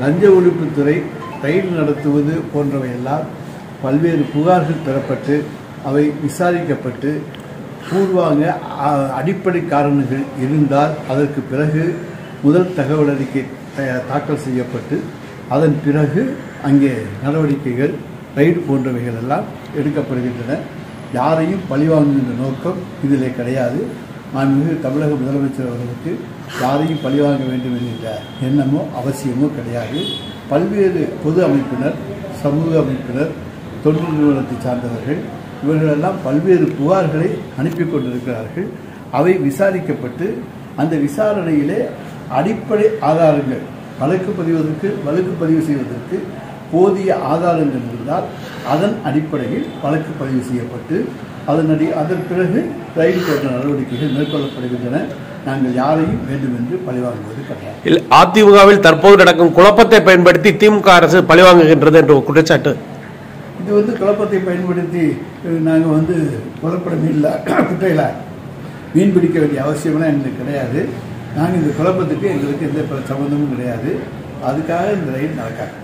லஞ்ச ஒழிப்புத்துறை ரயில் நடத்துவது போன்றவையெல்லாம் பல்வேறு புகார்கள் பெறப்பட்டு அவை விசாரிக்கப்பட்டு பூர்வாங்க அடிப்படை காரணங்கள் இருந்தால் அதற்கு பிறகு முதல் தகவல் அறிக்கை தாக்கல் செய்யப்பட்டு அதன் பிறகு அங்கே நடவடிக்கைகள் ரைடு போன்றவைகள் எல்லாம் எடுக்கப்படுகின்றன. யாரையும் பழிவாங்குகின்ற நோக்கம் இதிலே கிடையாது. மாண்புமிகு தமிழக முதலமைச்சர் அவர்களுக்கு யாரையும் பழிவாங்க வேண்டும் என்கின்ற எண்ணமோ அவசியமோ கிடையாது. பல்வேறு பொது அமைப்பினர் சமூக அமைப்பினர் தொண்டு நிறுவனத்தை சார்ந்தவர்கள் இவர்களெல்லாம் பல்வேறு புகார்களை அனுப்பி கொண்டிருக்கிறார்கள். அவை விசாரிக்கப்பட்டு அந்த விசாரணையிலே அடிப்படை ஆதாரங்கள் வழக்கு பதிவதற்கு வழக்கு பதிவு செய்வதற்கு போதிய ஆதாரங்கள் இருந்தால் அதன் அடிப்படையில் வழக்கு பதிவு செய்யப்பட்டு அதன் அடி அதன் பிறகு ரயில் போன்ற நடவடிக்கைகள் மேற்கொள்ளப்படுகின்றன. நாங்கள் யாரையும் வேண்டுமென்று பழிவாங்குவது கிடையாது. இல்ல, அதிமுகவில் தற்போது நடக்கும் குழப்பத்தை பயன்படுத்தி திமுக அரசு பழிவாங்குகின்றது என்ற குற்றச்சாட்டு. இது வந்து குழப்பத்தை பயன்படுத்தி நாங்கள் வந்து புலப்பட மீன்ல குட்டையில் மீன் பிடிக்க வேண்டிய அவசியம்லாம் எங்களுக்கு கிடையாது. நாங்கள் இந்த குழப்பத்துக்கு எங்களுக்கு எந்த சம்மந்தமும் கிடையாது. அதுக்காக இந்த ரயில் நடக்காது.